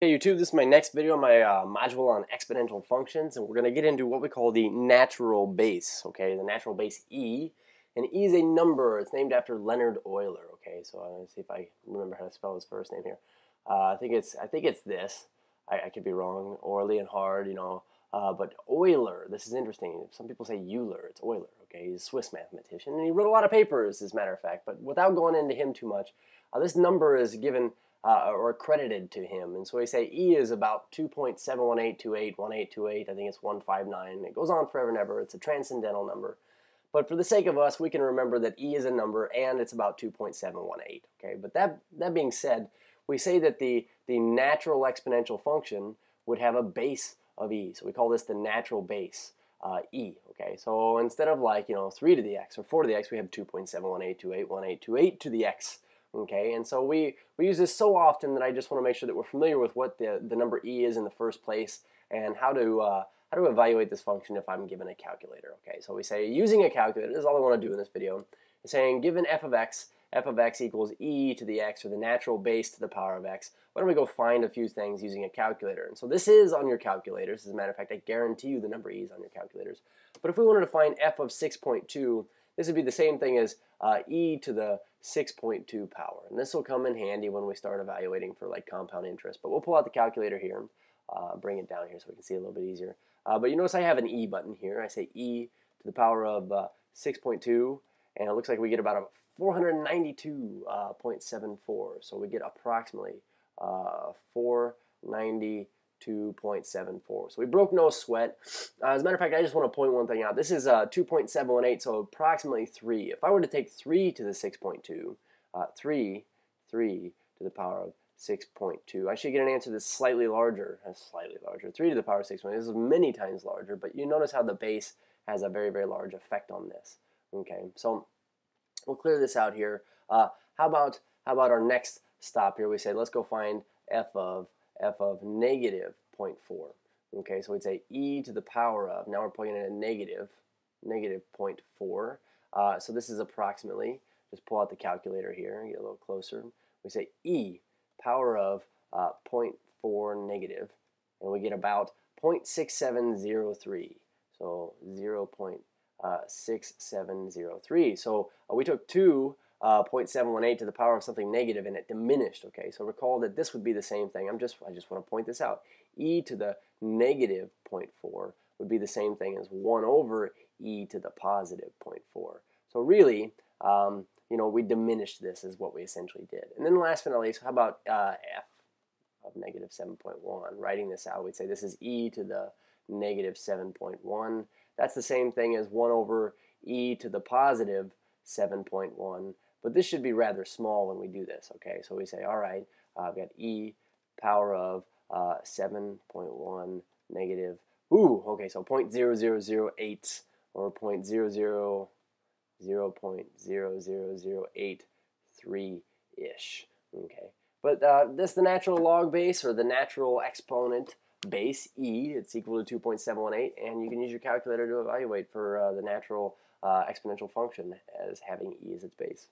Hey YouTube, this is my next video on my uh, module on exponential functions and we're going to get into what we call the natural base, okay, the natural base e and e is a number, it's named after Leonhard Euler, okay, so I'm going to see if I remember how to spell his first name here. Uh, I think it's I think it's this, I, I could be wrong, orally and hard, you know, uh, but Euler, this is interesting, some people say Euler, it's Euler, okay, he's a Swiss mathematician and he wrote a lot of papers as a matter of fact, but without going into him too much, uh, this number is given uh, or credited to him. And so we say E is about 2.718281828. I think it's 159. It goes on forever and ever. It's a transcendental number. But for the sake of us, we can remember that E is a number and it's about 2.718. Okay, but that, that being said, we say that the, the natural exponential function would have a base of E. So we call this the natural base. Uh, e. Okay, so instead of like you know three to the x or four to the x, we have 2.718281828 to the x Okay, and so we, we use this so often that I just want to make sure that we're familiar with what the, the number e is in the first place and how to, uh, how to evaluate this function if I'm given a calculator. Okay, so we say using a calculator, this is all I want to do in this video, is saying given f of x, f of x equals e to the x or the natural base to the power of x, why don't we go find a few things using a calculator. And so this is on your calculators. As a matter of fact, I guarantee you the number e is on your calculators. But if we wanted to find f of 6.2, this would be the same thing as uh, e to the 6.2 power. And this will come in handy when we start evaluating for like compound interest. But we'll pull out the calculator here, uh, bring it down here so we can see a little bit easier. Uh, but you notice I have an e button here. I say e to the power of uh, 6.2, and it looks like we get about a 492.74. so we get approximately uh, 490 2.74. So we broke no sweat. Uh, as a matter of fact, I just want to point one thing out. This is uh, 2.718, so approximately 3. If I were to take 3 to the 6.2, uh, 3, 3 to the power of 6.2, I should get an answer that's slightly larger. That's slightly larger. 3 to the power of 6.2. This is many times larger, but you notice how the base has a very, very large effect on this. Okay, so we'll clear this out here. Uh, how about how about our next stop here? We say let's go find f of f of negative 0.4. Okay, so we'd say e to the power of, now we're putting in a negative, negative 0.4. Uh, so this is approximately, just pull out the calculator here, and get a little closer. We say e power of uh, 0.4 negative, and we get about 0.6703. So 0.6703. So uh, we took two uh, 0.718 to the power of something negative and it diminished. Okay, so recall that this would be the same thing. I'm just I just want to point this out. e to the negative 0.4 would be the same thing as 1 over e to the positive 0.4. So really, um, you know, we diminished this is what we essentially did. And then last but not least, how about uh, f of negative 7.1? Writing this out, we'd say this is e to the negative 7.1. That's the same thing as 1 over e to the positive 7.1 but this should be rather small when we do this, okay? So we say, all right, I've got e power of uh, 7.1 negative, ooh, okay, so 0.0008 or 0.00, 0.000833-ish, okay? But uh, this the natural log base or the natural exponent base, e, it's equal to 2.718, and you can use your calculator to evaluate for uh, the natural uh, exponential function as having e as its base.